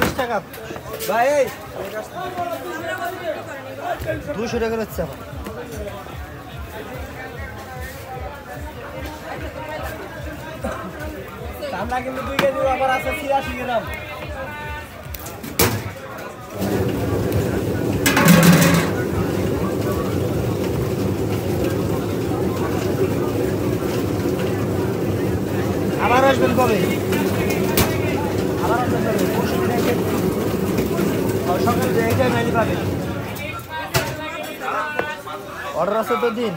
বিশ টাকা। ভাই দুশো টাকা হচ্ছে আমার আমরা কিন্তু দুই কেজি আবার আছে ছিয়াশি গ্রাম। আবার আসবেন কবে? আবার আসবেন কবে? সকালে এইটাই মেলি পাবেন অর্ডার আছে তো দিন।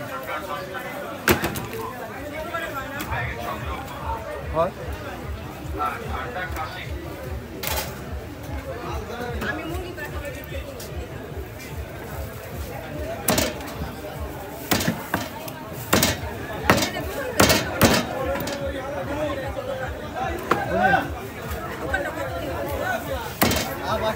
হয়।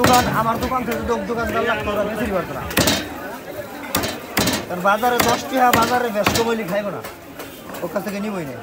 দোকান, আমার দোকান থেকে দোকানদার লাগতো না বাজারে দশ টাকা বাজারে ব্যস্ত বলি খাইব না। ওর কাছ থেকে নিবই না।